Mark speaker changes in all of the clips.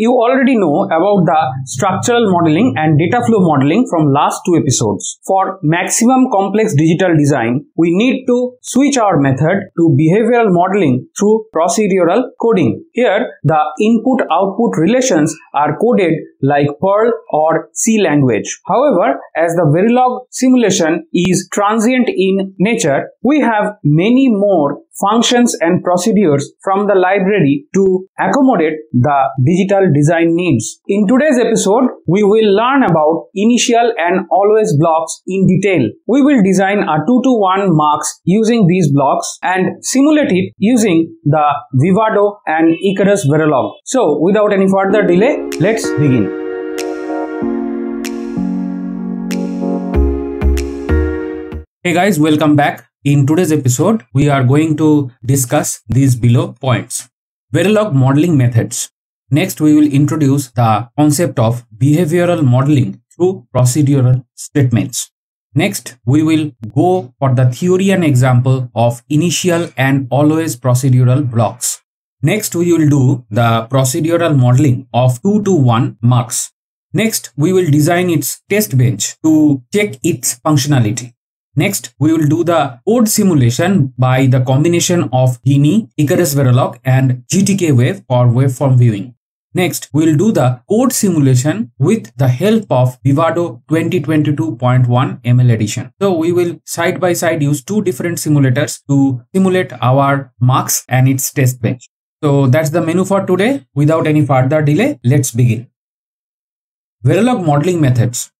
Speaker 1: You already know about the structural modeling and data flow modeling from last two episodes. For maximum complex digital design, we need to switch our method to behavioral modeling through procedural coding. Here, the input-output relations are coded like Perl or C language. However, as the Verilog simulation is transient in nature, we have many more functions and procedures from the library to accommodate the digital design needs. In today's episode, we will learn about initial and always blocks in detail. We will design a 2 to 1 mux using these blocks and simulate it using the Vivado and Icarus Verilog. So without any further delay, let's begin. Hey guys, welcome back. In today's episode, we are going to discuss these below points. Verilog modeling methods. Next, we will introduce the concept of behavioral modeling through procedural statements. Next, we will go for the theory and example of initial and always procedural blocks. Next, we will do the procedural modeling of 2 to 1 mux. Next, we will design its test bench to check its functionality. Next, we will do the code simulation by the combination of Geany, Icarus Verilog and GTK Wave for waveform viewing. Next, we will do the code simulation with the help of Vivado 2022.1 ML edition. So we will side by side use two different simulators to simulate our mux and its test bench. So that's the menu for today. Without any further delay, let's begin. Verilog modeling methods.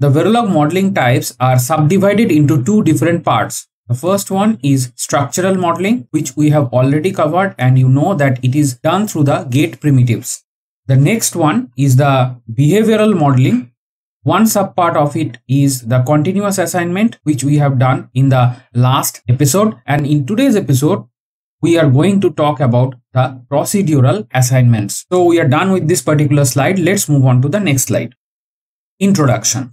Speaker 1: The Verilog modeling types are subdivided into two different parts. The first one is structural modeling, which we have already covered and you know that it is done through the gate primitives. The next one is the behavioral modeling. One subpart of it is the continuous assignment, which we have done in the last episode. And in today's episode, we are going to talk about the procedural assignments. So we are done with this particular slide. Let's move on to the next slide. Introduction.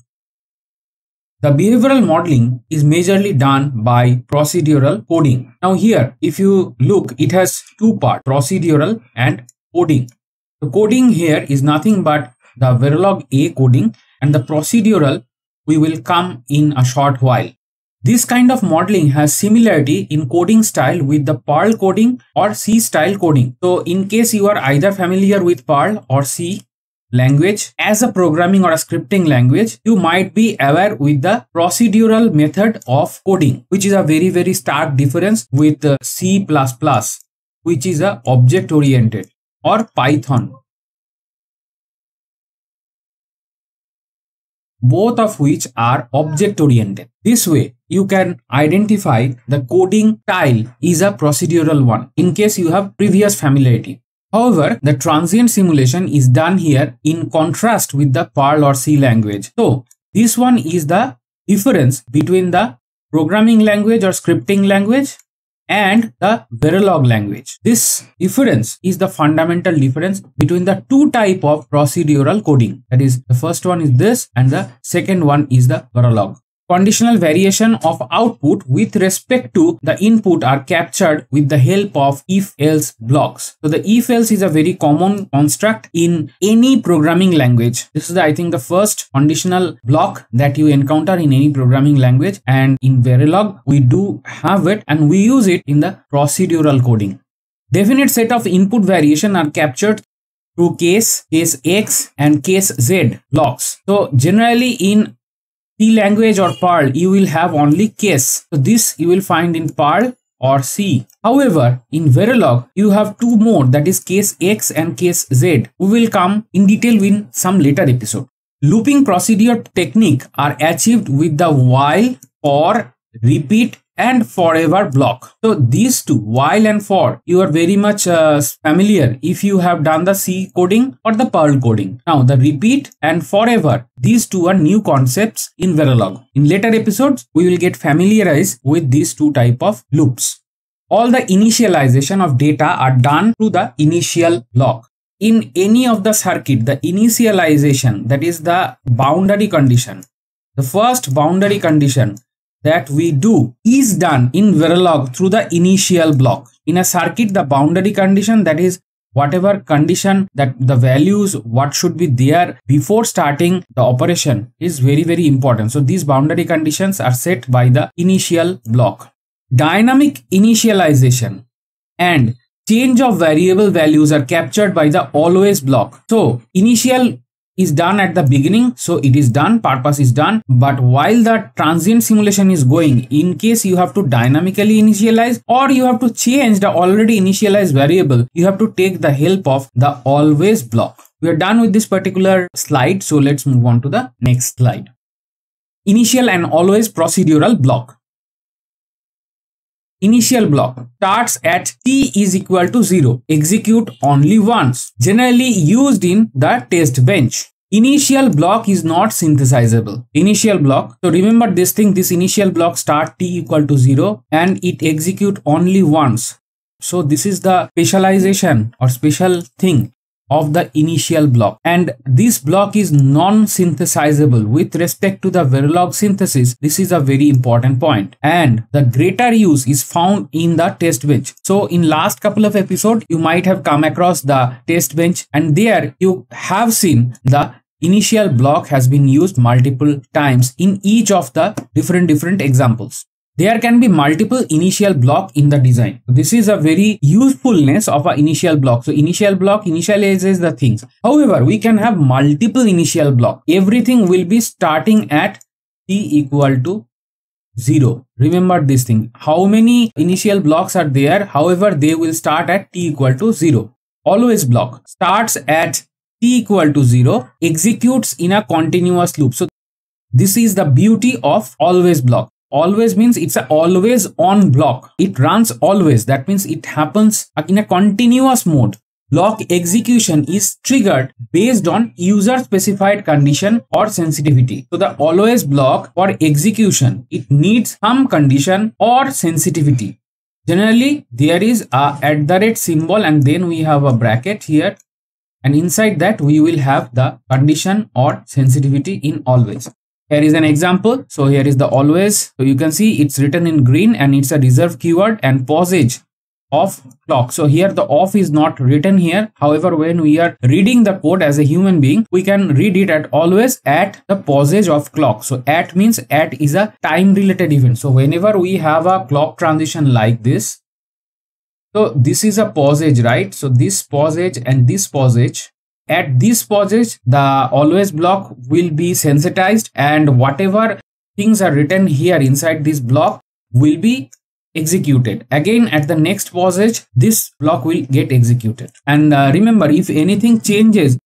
Speaker 1: The behavioral modeling is majorly done by procedural coding. Now here, if you look, it has two parts, procedural and coding. The coding here is nothing but the Verilog A coding and the procedural we will come in a short while. This kind of modeling has similarity in coding style with the Perl coding or C style coding. So in case you are either familiar with Perl or C, language. As a programming or a scripting language you might be aware with the procedural method of coding which is a very very stark difference with c++ which is a object oriented or python. Both of which are object oriented this way you can identify the coding style is a procedural one in case you have previous familiarity However, the transient simulation is done here in contrast with the Perl or C language. So, this one is the difference between the programming language or scripting language and the Verilog language. This difference is the fundamental difference between the two type of procedural coding. That is, the first one is this and the second one is the Verilog. Conditional variation of output with respect to the input are captured with the help of if-else blocks. So the if-else is a very common construct in any programming language. This is, the, I think, the first conditional block that you encounter in any programming language. And in Verilog, we do have it and we use it in the procedural coding. Definite set of input variation are captured through case, case X and case Z blocks. So generally in C language or Perl, you will have only case. So this you will find in Perl or C. However, in Verilog, you have two more that is case X and case Z. We will come in detail in some later episode. Looping procedure technique are achieved with the while, for, repeat and forever block. So these two, while and for, you are very much uh, familiar if you have done the C coding or the Perl coding. Now the repeat and forever, these two are new concepts in Verilog. In later episodes, we will get familiarized with these two type of loops. All the initialization of data are done through the initial block. In any of the circuit, the initialization, that is the boundary condition. The first boundary condition that we do is done in Verilog through the initial block. In a circuit, the boundary condition that is whatever condition that the values what should be there before starting the operation is very very important. So these boundary conditions are set by the initial block. Dynamic initialization and change of variable values are captured by the always block. So initial is done at the beginning so it is done purpose is done. But while the transient simulation is going in case you have to dynamically initialize or you have to change the already initialized variable you have to take the help of the always block. We are done with this particular slide so let's move on to the next slide. Initial and always procedural block Initial block starts at t is equal to 0. Execute only once. Generally used in the test bench. Initial block is not synthesizable. Initial block. So remember this thing, this initial block start t equal to 0 and it execute only once. So this is the specialization or special thing of the initial block. And this block is non-synthesizable with respect to the Verilog synthesis. This is a very important point. And the greater use is found in the test bench. So in last couple of episodes you might have come across the test bench. And there you have seen the initial block has been used multiple times in each of the different different examples there can be multiple initial block in the design. This is a very usefulness of an initial block. So initial block initializes the things. However, we can have multiple initial block. Everything will be starting at t equal to 0. Remember this thing. How many initial blocks are there? However, they will start at t equal to 0. Always block starts at t equal to 0, executes in a continuous loop. So this is the beauty of always block always means it's a always on block. It runs always. That means it happens in a continuous mode. Block execution is triggered based on user specified condition or sensitivity. So the always block for execution it needs some condition or sensitivity. Generally there is a at the rate symbol and then we have a bracket here. And inside that we will have the condition or sensitivity in always here is an example. So here is the always. So you can see it's written in green and it's a reserve keyword and posedge of clock. So here the off is not written here. However, when we are reading the code as a human being, we can read it at always at the posedge of clock. So at means at is a time related event. So whenever we have a clock transition like this, so this is a posedge, right? So this posedge and this posedge at this posedge, the always block will be sensitized and whatever things are written here inside this block will be executed. Again, at the next posedge, this block will get executed. And uh, remember, if anything changes,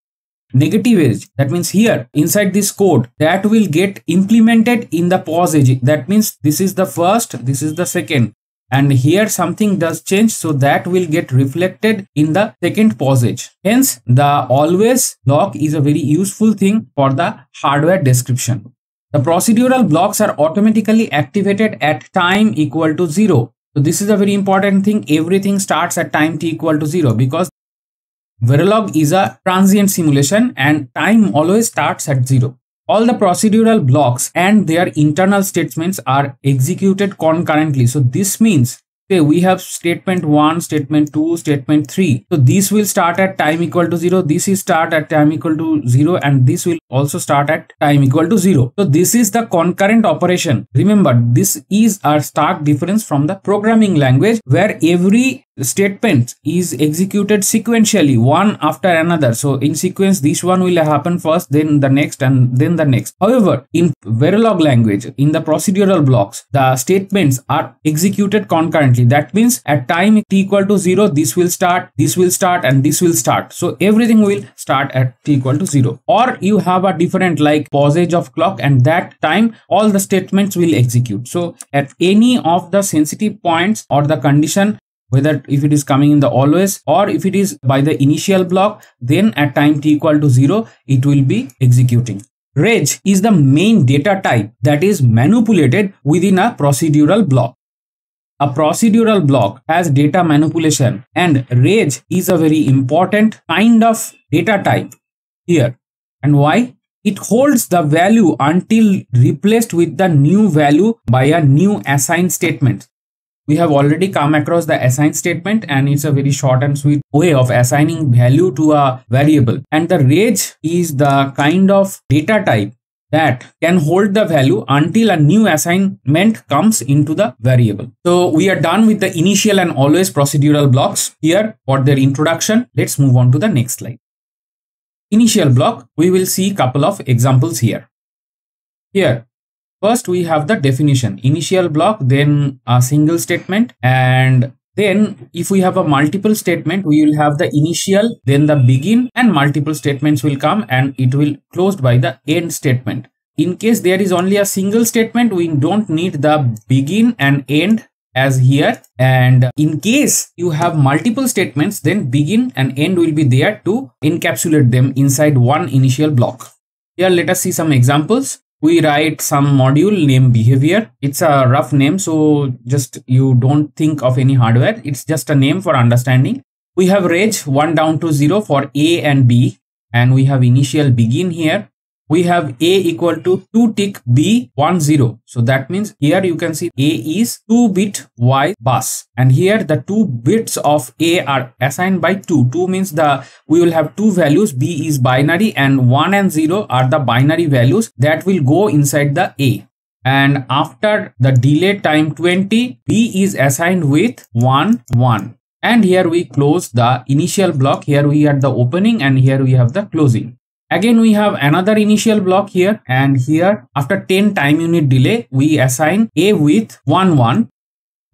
Speaker 1: negative edge that means here inside this code that will get implemented in the posedge that means this is the first this is the second and here something does change so that will get reflected in the second posedge hence the always block is a very useful thing for the hardware description. The procedural blocks are automatically activated at time equal to zero. So this is a very important thing. Everything starts at time t equal to zero because Verilog is a transient simulation and time always starts at zero all the procedural blocks and their internal statements are executed concurrently. So this means okay we have statement 1 statement 2 statement 3 so this will start at time equal to 0 this is start at time equal to 0 and this will also start at time equal to 0 so this is the concurrent operation. Remember this is a stark difference from the programming language where every statement is executed sequentially one after another. So in sequence this one will happen first then the next and then the next. However in verilog language in the procedural blocks the statements are executed concurrently. That means at time t equal to 0 this will start this will start and this will start. So everything will start at t equal to 0 or you have a different like posedge of clock and that time all the statements will execute. So at any of the sensitive points or the condition whether if it is coming in the always or if it is by the initial block then at time t equal to 0 it will be executing. Reg is the main data type that is manipulated within a procedural block. A procedural block has data manipulation and reg is a very important kind of data type here and why it holds the value until replaced with the new value by a new assign statement we have already come across the assign statement and it's a very short and sweet way of assigning value to a variable. And the range is the kind of data type that can hold the value until a new assignment comes into the variable. So we are done with the initial and always procedural blocks here for their introduction. Let's move on to the next slide. Initial block, we will see couple of examples here. Here, first we have the definition, initial block, then a single statement and then if we have a multiple statement, we will have the initial, then the begin and multiple statements will come and it will closed by the end statement. In case there is only a single statement, we don't need the begin and end as here. And in case you have multiple statements, then begin and end will be there to encapsulate them inside one initial block. Here, let us see some examples. We write some module name behavior. It's a rough name so just you don't think of any hardware. It's just a name for understanding. We have range 1 down to 0 for a and b. And we have initial begin here we have a equal to 2 tick b 1 0 so that means here you can see a is 2 bit y bus. And here the two bits of a are assigned by 2 2 means the we will have two values. B is binary and 1 and 0 are the binary values that will go inside the a. And after the delay time 20 b is assigned with 1 1 and here we close the initial block. Here we have the opening and here we have the closing Again, we have another initial block here and here after 10 time unit delay, we assign A with 1, 1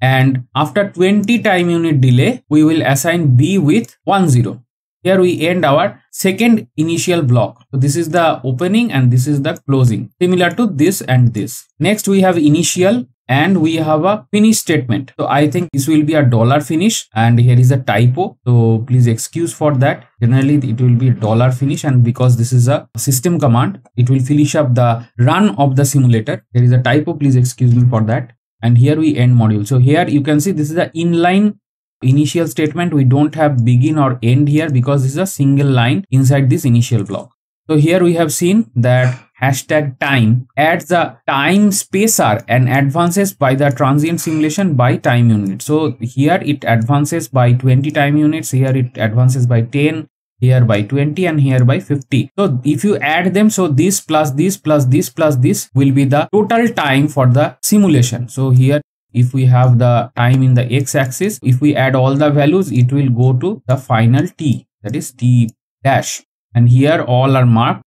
Speaker 1: and after 20 time unit delay, we will assign B with 1, 0. Here we end our second initial block. So this is the opening and this is the closing similar to this and this. Next we have initial and we have a finish statement. So i think this will be a dollar finish. And here is a typo. So please excuse for that. Generally it will be dollar finish. And because this is a system command it will finish up the run of the simulator. There is a typo. Please excuse me for that. And here we end module. So here you can see this is the inline initial statement. We don't have begin or end here because this is a single line inside this initial block so here we have seen that hashtag time adds the time spacer and advances by the transient simulation by time unit. So here it advances by 20 time units, here it advances by 10, here by 20 and here by 50 so if you add them so this plus this plus this plus this will be the total time for the simulation. So here if we have the time in the x-axis if we add all the values it will go to the final t that is t dash and here all are marked.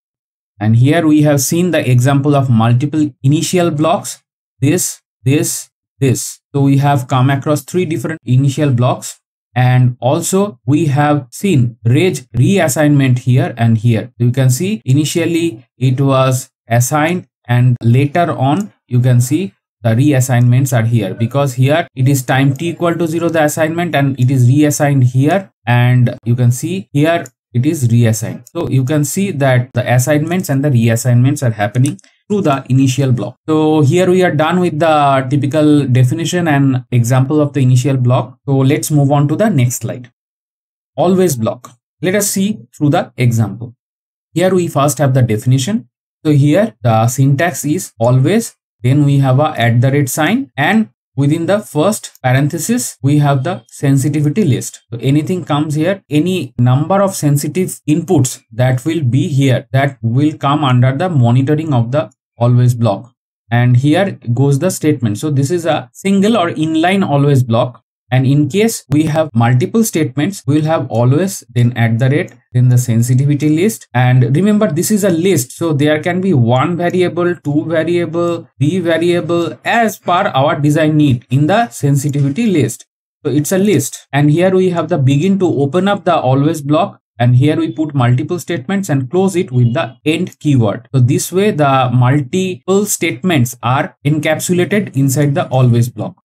Speaker 1: And here we have seen the example of multiple initial blocks. This this this. So we have come across three different initial blocks. And also we have seen range reassignment here and here. You can see initially it was assigned and later on you can see the reassignments are here. Because here it is time t equal to 0 the assignment and it is reassigned here. And you can see here it is reassigned. So you can see that the assignments and the reassignments are happening through the initial block. So here we are done with the typical definition and example of the initial block. So let's move on to the next slide. Always block. Let us see through the example. Here we first have the definition. So here the syntax is always then we have a at the rate sign and within the first parenthesis we have the sensitivity list. So anything comes here any number of sensitive inputs that will be here that will come under the monitoring of the always block. And here goes the statement. So this is a single or inline always block and in case we have multiple statements, we will have always then at the rate, then the sensitivity list. And remember, this is a list. So there can be one variable, two variable, three variable as per our design need in the sensitivity list. So it's a list. And here we have the begin to open up the always block and here we put multiple statements and close it with the end keyword. So this way the multiple statements are encapsulated inside the always block.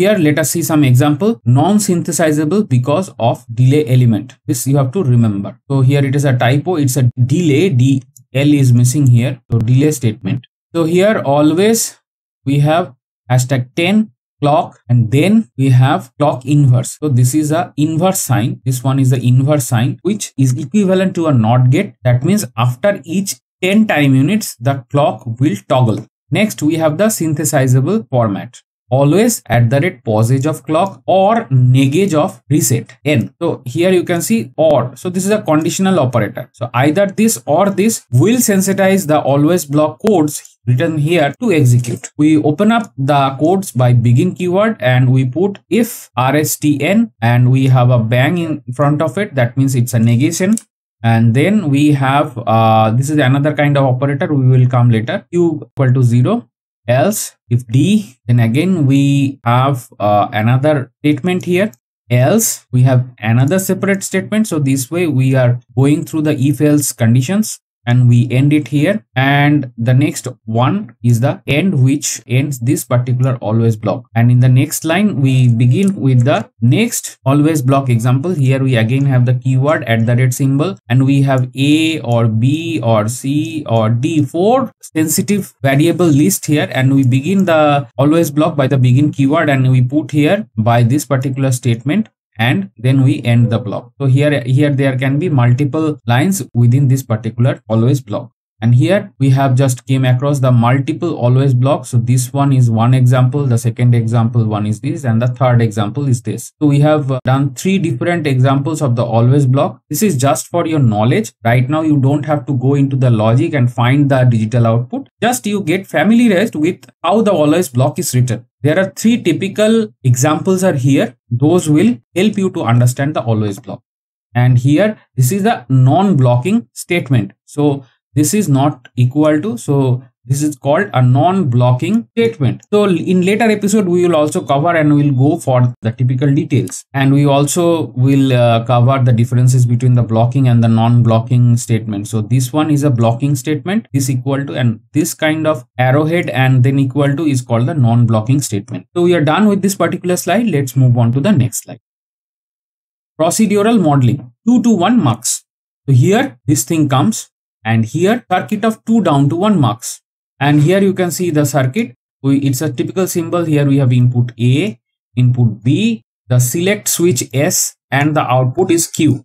Speaker 1: Here let us see some example non-synthesizable because of delay element. This you have to remember. So here it is a typo. It's a delay. D L is missing here. So delay statement. So here always we have hashtag 10 clock and then we have clock inverse. So this is a inverse sign. This one is the inverse sign which is equivalent to a NOT gate. That means after each 10 time units the clock will toggle. Next we have the synthesizable format. Always at the rate posedge of clock or negedge of reset n. So here you can see or. So this is a conditional operator. So either this or this will sensitize the always block codes written here to execute. We open up the codes by begin keyword and we put if rstn and we have a bang in front of it. That means it's a negation and then we have uh, this is another kind of operator we will come later q equal to 0 else if d then again we have uh, another statement here. Else we have another separate statement. So this way we are going through the if else conditions and we end it here. And the next one is the end which ends this particular always block. And in the next line we begin with the next always block example. Here we again have the keyword at the red symbol and we have a or b or c or d four sensitive variable list here. And we begin the always block by the begin keyword and we put here by this particular statement and then we end the block. So here, here there can be multiple lines within this particular always block. And here we have just came across the multiple always block. So this one is one example. The second example one is this and the third example is this. So we have uh, done three different examples of the always block. This is just for your knowledge. Right now you don't have to go into the logic and find the digital output. Just you get familiarized with how the always block is written. There are three typical examples are here. Those will help you to understand the always block. And here, this is the non-blocking statement. So this is not equal to, so this is called a non-blocking statement. So in later episode, we will also cover and we'll go for the typical details. And we also will uh, cover the differences between the blocking and the non-blocking statement. So this one is a blocking statement is equal to and this kind of arrowhead and then equal to is called the non-blocking statement. So we are done with this particular slide. Let's move on to the next slide. Procedural modeling 2 to 1 mux. So here this thing comes and here circuit of 2 down to 1 mux and here you can see the circuit. We, it's a typical symbol. Here we have input a input b. The select switch s and the output is q.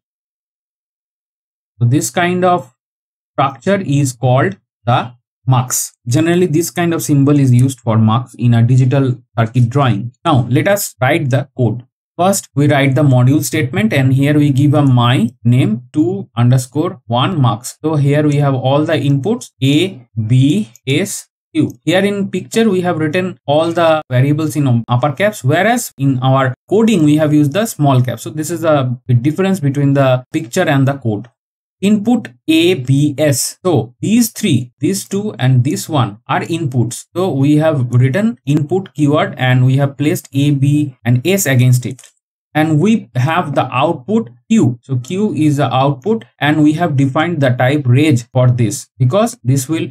Speaker 1: So this kind of structure is called the mux generally this kind of symbol is used for mux in a digital circuit drawing. Now let us write the code First, we write the module statement and here we give a my name 2 underscore 1 mux. So here we have all the inputs A, B, S, Q. Here in picture, we have written all the variables in upper caps, whereas in our coding, we have used the small caps. So this is a difference between the picture and the code input a b s. So these three these two and this one are inputs. So we have written input keyword and we have placed a b and s against it. And we have the output q. So q is the output and we have defined the type range for this because this will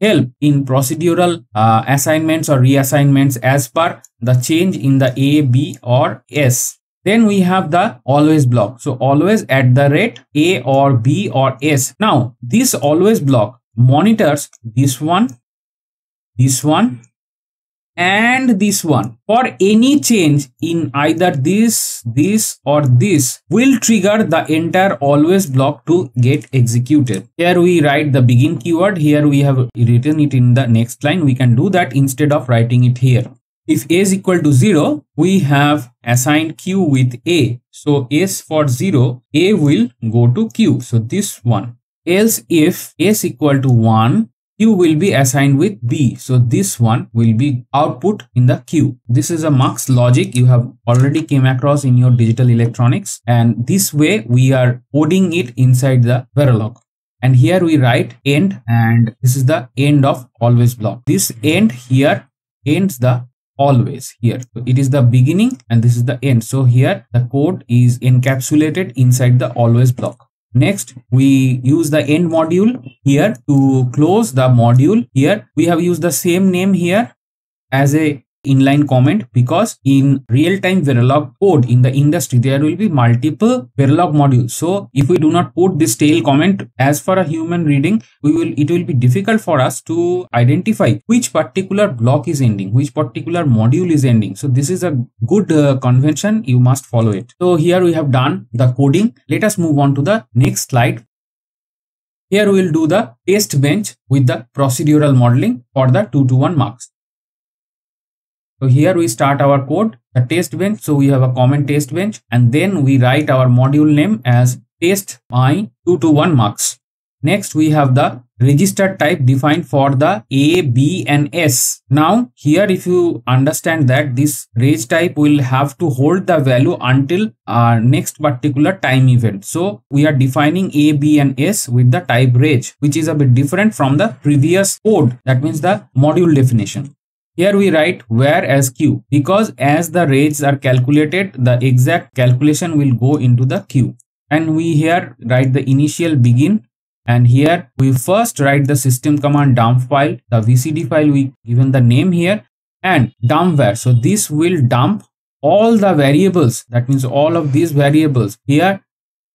Speaker 1: help in procedural uh, assignments or reassignments as per the change in the a b or s then we have the always block. So always at the rate A or B or S. Now this always block monitors this one, this one and this one. For any change in either this this or this will trigger the entire always block to get executed. Here we write the begin keyword. Here we have written it in the next line. We can do that instead of writing it here if a is equal to 0, we have assigned q with a. So s for 0, a will go to q. So this one. Else if s equal to 1, q will be assigned with b. So this one will be output in the q. This is a mux logic you have already came across in your digital electronics. And this way we are coding it inside the Verilog and here we write end and this is the end of always block this end here ends the always here. So it is the beginning and this is the end. So here the code is encapsulated inside the always block. Next we use the end module here to close the module here. We have used the same name here as a inline comment because in real-time Verilog code in the industry, there will be multiple Verilog modules. So if we do not put this tail comment as for a human reading, we will it will be difficult for us to identify which particular block is ending, which particular module is ending. So this is a good uh, convention. You must follow it. So here we have done the coding. Let us move on to the next slide. Here we will do the test bench with the procedural modeling for the 2 to 1 mux. So here we start our code, the test bench. So we have a comment test bench and then we write our module name as test my 221 mux. Next, we have the register type defined for the A, B and S. Now, here if you understand that this reg type will have to hold the value until our next particular time event. So, we are defining A, B and S with the type range which is a bit different from the previous code. That means the module definition. Here we write where as queue because as the rates are calculated, the exact calculation will go into the queue. And we here write the initial begin and here we first write the system command dump file the vcd file we given the name here and dump where so this will dump all the variables that means all of these variables here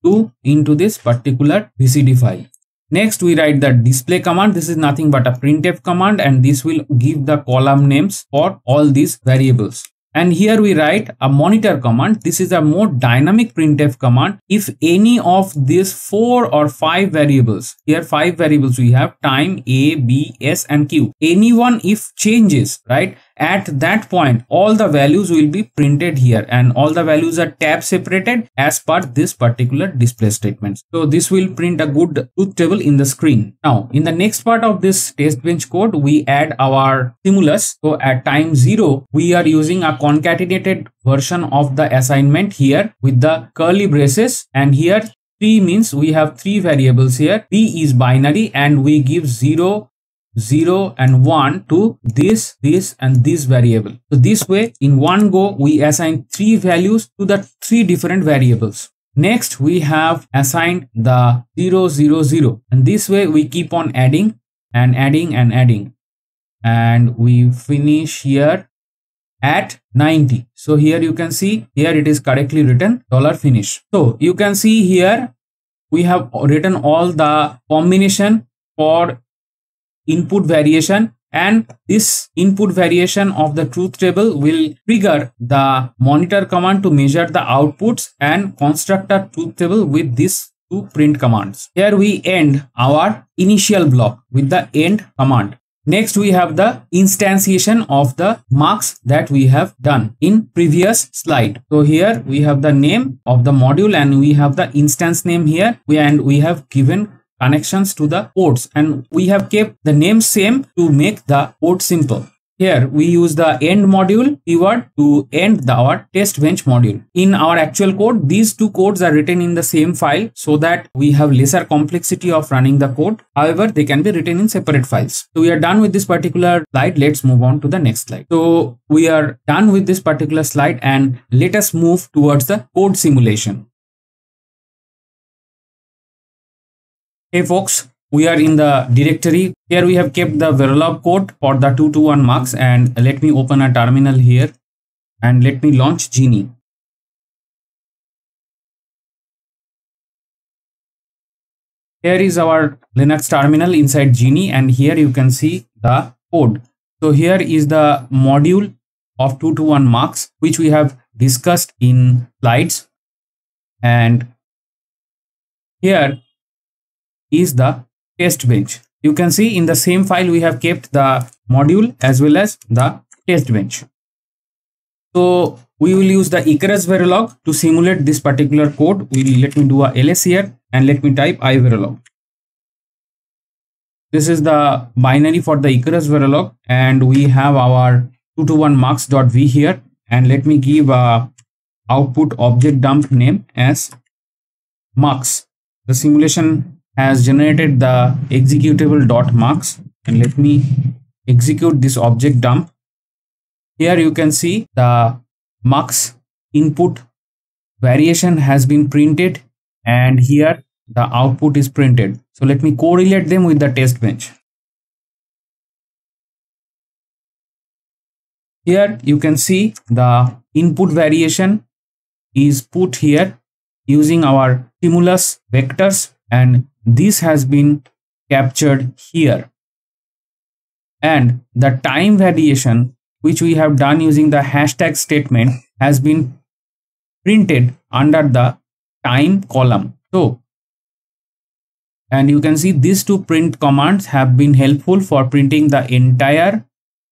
Speaker 1: to into this particular vcd file next we write the display command this is nothing but a printf command and this will give the column names for all these variables and here we write a monitor command. This is a more dynamic printf command. If any of these four or five variables, here five variables we have time, A, B, S and Q. Anyone if changes, right? At that point all the values will be printed here and all the values are tab separated as per this particular display statement. So this will print a good truth table in the screen. Now in the next part of this test bench code we add our stimulus. So at time zero we are using a concatenated version of the assignment here with the curly braces. And here 3 means we have three variables here. P is binary and we give 0 0 and 1 to this, this and this variable. So this way in one go we assign three values to the three different variables. Next we have assigned the 0 0 0 and this way we keep on adding and adding and adding and we finish here at 90 so here you can see here it is correctly written dollar finish so you can see here we have written all the combination for input variation and this input variation of the truth table will trigger the monitor command to measure the outputs and construct a truth table with these two print commands. Here we end our initial block with the end command. Next, we have the instantiation of the mux that we have done in previous slide. So here we have the name of the module and we have the instance name here and we have given connections to the ports and we have kept the name same to make the port simple. Here we use the end module keyword to end the, our test bench module. In our actual code, these two codes are written in the same file so that we have lesser complexity of running the code. However, they can be written in separate files. So we are done with this particular slide. Let's move on to the next slide. So we are done with this particular slide and let us move towards the code simulation. Hey folks, we are in the directory. Here we have kept the Verilog code for the 221 mux and let me open a terminal here and let me launch Geany. Here is our Linux terminal inside Geany and here you can see the code. So here is the module of 221 mux which we have discussed in slides and here is the test bench. You can see in the same file we have kept the module as well as the test bench. So we will use the Icarus Verilog to simulate this particular code. We let me do a ls here and let me type iverilog. This is the binary for the Icarus Verilog and we have our two to 221 mux.v here and let me give a output object dump name as mux. The simulation has generated the executable dot mux. And let me execute this object dump. Here you can see the mux input variation has been printed. And here the output is printed. So let me correlate them with the test bench. Here you can see the input variation is put here using our stimulus vectors and this has been captured here. And the time variation which we have done using the hashtag statement has been printed under the time column. So and you can see these two print commands have been helpful for printing the entire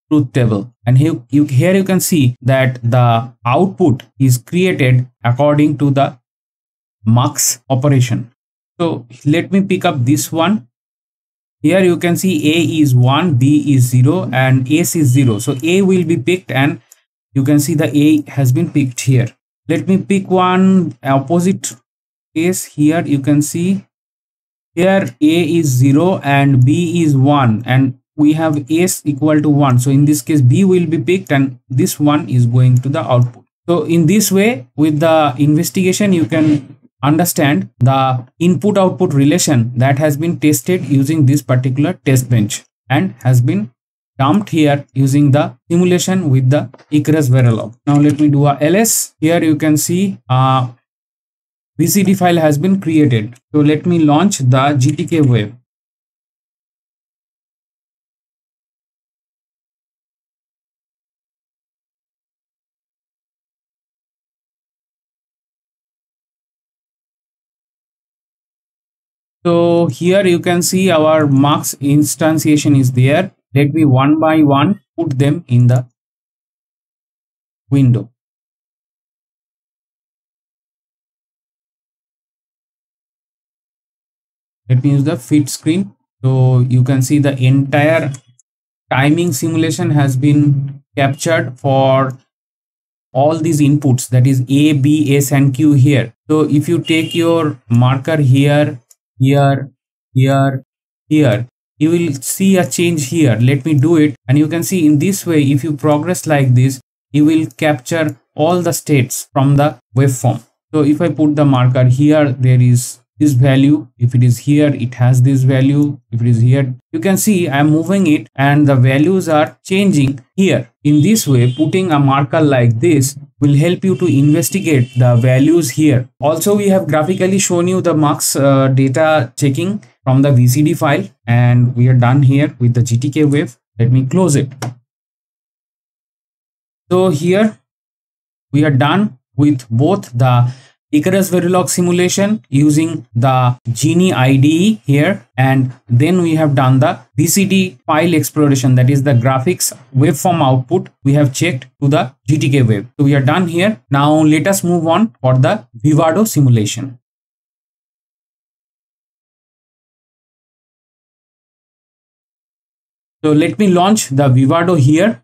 Speaker 1: truth table. And here you, here you can see that the output is created according to the mux operation so let me pick up this one. Here you can see a is 1 b is 0 and s is 0 so a will be picked and you can see the a has been picked here. Let me pick one opposite case. Here you can see here a is 0 and b is 1 and we have s equal to 1 so in this case b will be picked and this one is going to the output. So in this way with the investigation you can understand the input output relation that has been tested using this particular test bench and has been dumped here using the simulation with the Icarus Verilog. Now let me do a ls. Here you can see uh, a VCD file has been created. So let me launch the GTK wave. So here you can see our mux instantiation is there. Let me one by one put them in the window. Let me use the fit screen. So you can see the entire timing simulation has been captured for all these inputs that is A, B, S and Q here. So if you take your marker here here here here. You will see a change here. Let me do it. And you can see in this way if you progress like this you will capture all the states from the waveform. So if i put the marker here there is this value. If it is here it has this value. If it is here you can see i am moving it and the values are changing here. In this way putting a marker like this will help you to investigate the values here. Also we have graphically shown you the mux uh, data checking from the vcd file and we are done here with the gtk wave. Let me close it. So here we are done with both the Icarus Verilog simulation using the Geany IDE here and then we have done the VCD file exploration that is the graphics waveform output we have checked to the GTK wave. So we are done here. Now let us move on for the Vivado simulation. So let me launch the Vivado here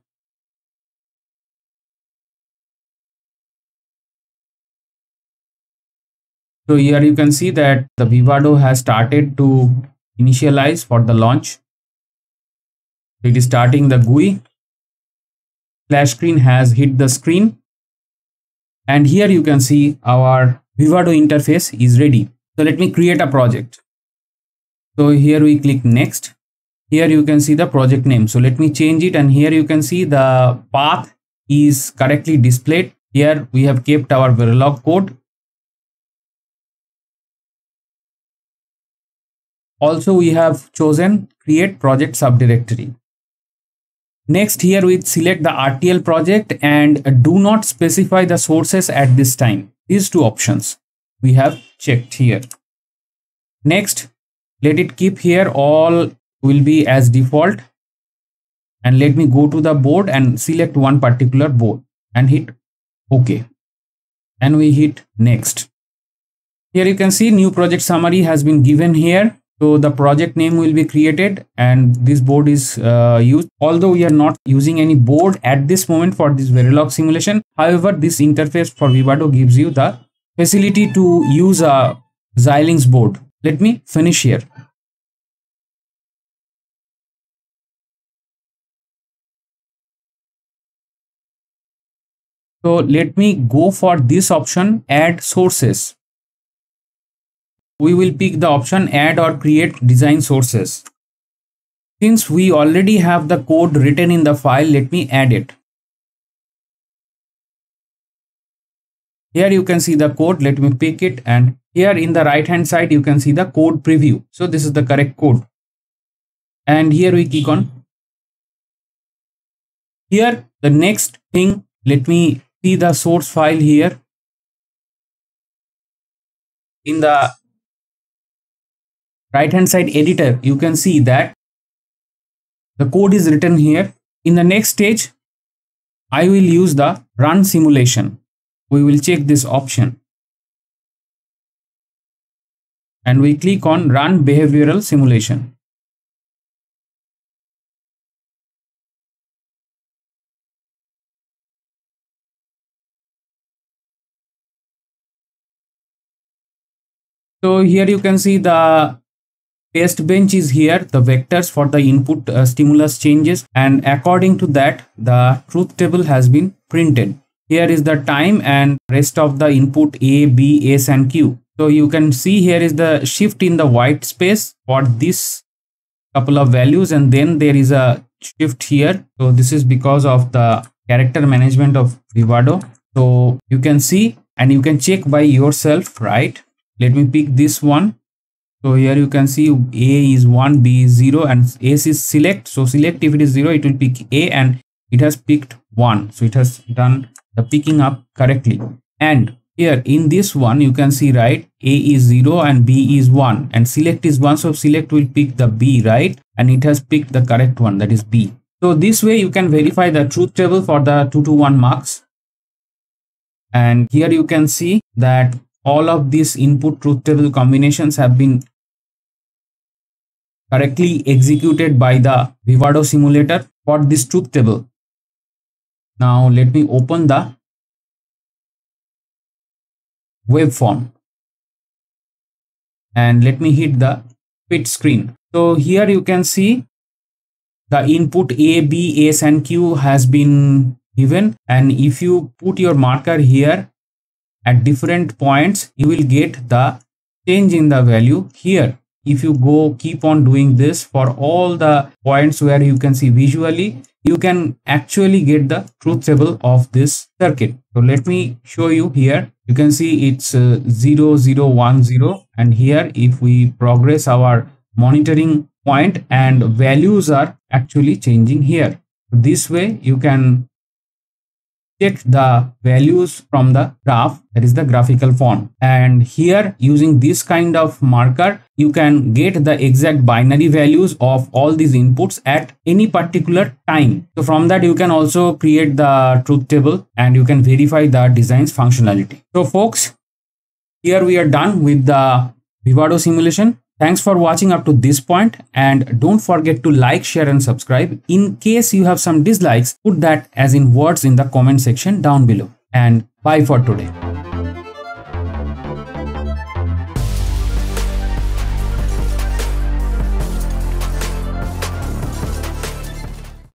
Speaker 1: So here you can see that the Vivado has started to initialize for the launch. It is starting the GUI. Flash screen has hit the screen. And here you can see our Vivado interface is ready. So let me create a project. So here we click next. Here you can see the project name. So let me change it and here you can see the path is correctly displayed. Here we have kept our Verilog code Also, we have chosen create project subdirectory. Next here we select the RTL project and do not specify the sources at this time. These two options we have checked here. Next, let it keep here all will be as default. And let me go to the board and select one particular board and hit OK. And we hit next. Here you can see new project summary has been given here so the project name will be created and this board is uh, used. Although we are not using any board at this moment for this Verilog simulation. However, this interface for Vivado gives you the facility to use a Xilinx board. Let me finish here. So let me go for this option add sources we will pick the option add or create design sources. Since we already have the code written in the file, let me add it. Here you can see the code. Let me pick it and here in the right hand side you can see the code preview. So this is the correct code. And here we click on. Here the next thing, let me see the source file here. In the right hand side editor you can see that the code is written here In the next stage, I will use the run simulation. We will check this option. And we click on run behavioral simulation. So here you can see the test bench is here, the vectors for the input uh, stimulus changes and according to that the truth table has been printed. Here is the time and rest of the input A, B, S and Q. So you can see here is the shift in the white space for this couple of values and then there is a shift here. So this is because of the character management of Vivado. So you can see and you can check by yourself, right? let me pick this one so here you can see a is 1 b is 0 and s is select. So select if it is 0 it will pick a and it has picked 1 so it has done the picking up correctly. And here in this one you can see right a is 0 and b is 1 and select is 1 so select will pick the b right? And it has picked the correct one that is b. So this way you can verify the truth table for the 2 to 1 mux. And here you can see that all of these input truth table combinations have been correctly executed by the Vivado simulator for this truth table. Now let me open the waveform and let me hit the fit screen. So here you can see the input A, B, S and Q has been given and if you put your marker here at different points you will get the change in the value here if you go keep on doing this for all the points where you can see visually you can actually get the truth table of this circuit. So let me show you here. You can see it's uh, 0010 and here if we progress our monitoring point and values are actually changing here. This way you can check the values from the graph that is the graphical form and here using this kind of marker you can get the exact binary values of all these inputs at any particular time. So from that you can also create the truth table and you can verify the design's functionality. So folks here we are done with the vivado simulation Thanks for watching up to this point and don't forget to like, share and subscribe. In case you have some dislikes, put that as in words in the comment section down below. And bye for today.